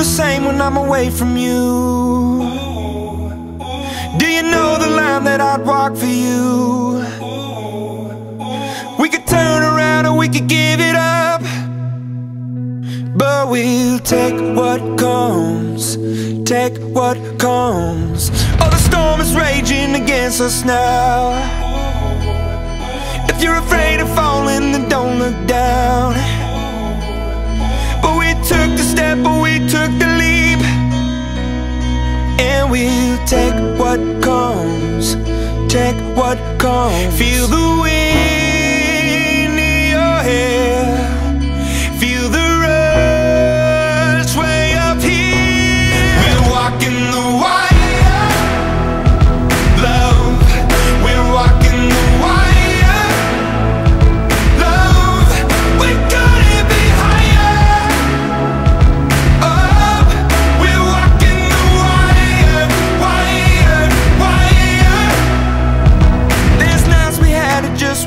the same when I'm away from you? Do you know the line that I'd walk for you? We could turn around or we could give it up But we'll take what comes Take what comes Oh, the storm is raging against us now what comes. Take what comes. Feel the wind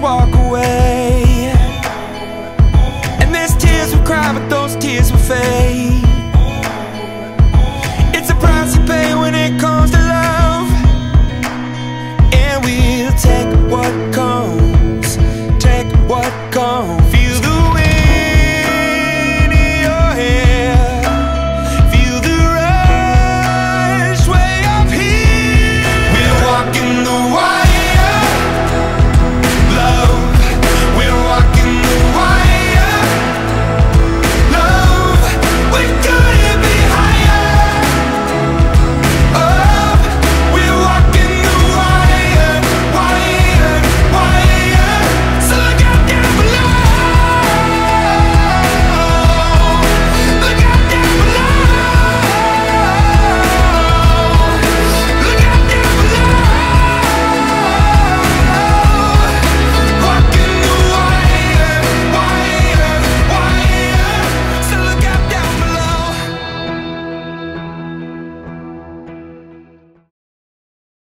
walk away. And there's tears we cry but those tears will fade